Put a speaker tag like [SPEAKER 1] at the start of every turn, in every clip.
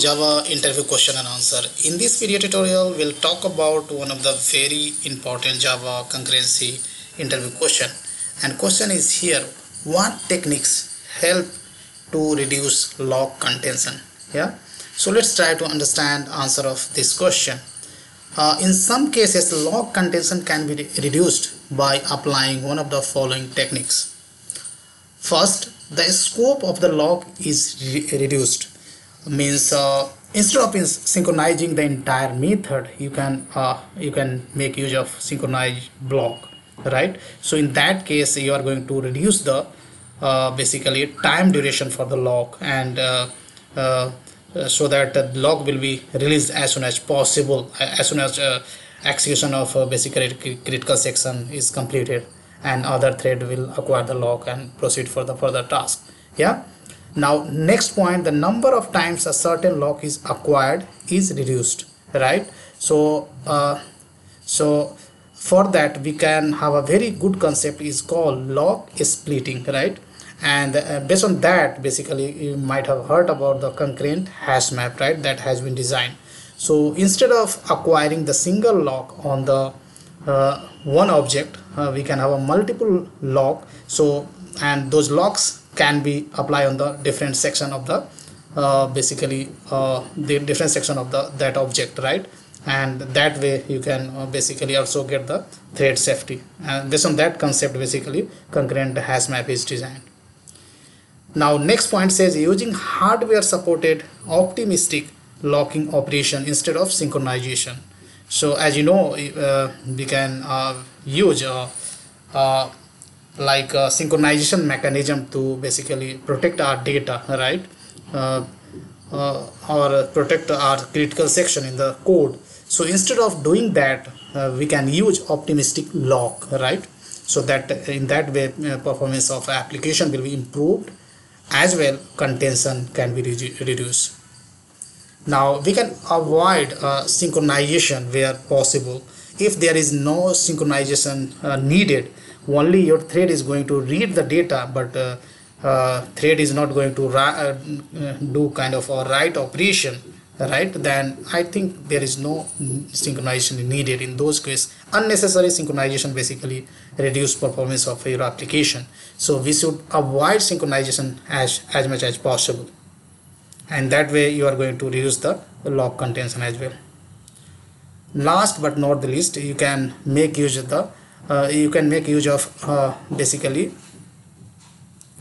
[SPEAKER 1] Java interview question and answer. In this video tutorial, we'll talk about one of the very important Java concurrency interview question. And question is here, what techniques help to reduce lock contention? Yeah. So let's try to understand answer of this question. Uh, in some cases, lock contention can be re reduced by applying one of the following techniques. First, the scope of the lock is re reduced means uh, instead of synchronizing the entire method you can uh, you can make use of synchronized block right? So in that case you are going to reduce the uh, basically time duration for the lock and uh, uh, so that the lock will be released as soon as possible as soon as uh, execution of basically critical section is completed and other thread will acquire the lock and proceed for the further task. Yeah now next point the number of times a certain lock is acquired is reduced right? So uh, so for that we can have a very good concept is called lock splitting right? And uh, based on that basically you might have heard about the concurrent hash map right that has been designed. So instead of acquiring the single lock on the uh, one object uh, we can have a multiple lock. So and those locks can be applied on the different section of the uh, basically uh, the different section of the that object right? And that way you can uh, basically also get the thread safety. And based on that concept basically concurrent hash map is designed. Now next point says using hardware supported optimistic locking operation instead of synchronization. So as you know uh, we can uh, use uh, like a synchronization mechanism to basically protect our data right? Uh, uh, or protect our critical section in the code. So instead of doing that uh, we can use optimistic lock right? So that in that way uh, performance of application will be improved as well contention can be reduced. Now we can avoid uh, synchronization where possible. If there is no synchronization uh, needed only your thread is going to read the data but uh, uh, thread is not going to uh, do kind of a write operation right? Then i think there is no synchronization needed in those cases. Unnecessary synchronization basically reduce performance of your application. So we should avoid synchronization as as much as possible. And that way you are going to reduce the lock contention as well. Last but not the least you can make use of the Uh, you can make use of uh, basically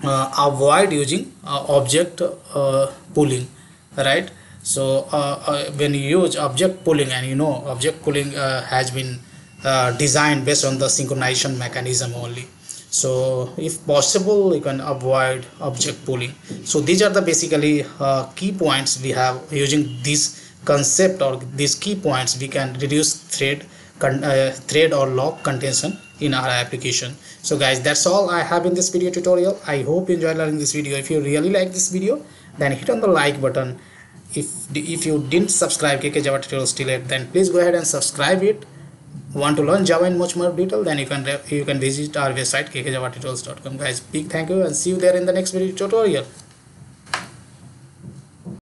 [SPEAKER 1] uh, avoid using uh, object uh, pooling right? So when you use object pooling and you know object pooling has been designed based on the synchronization mechanism only. So if possible you can avoid object pooling so these are the basically uh, key points we have using this concept or these key points we can reduce thread uh, thread or lock contention in our application. So guys that's all i have in this video tutorial. I hope you enjoyed learning this video. If you really like this video then hit on the like button. If if you didn't subscribe kk java tutorials till yet then please go ahead and subscribe it. Want to learn java in much more detail? Then you can you can visit our website kkjavatutorials.com guys big thank you and see you there in the next video tutorial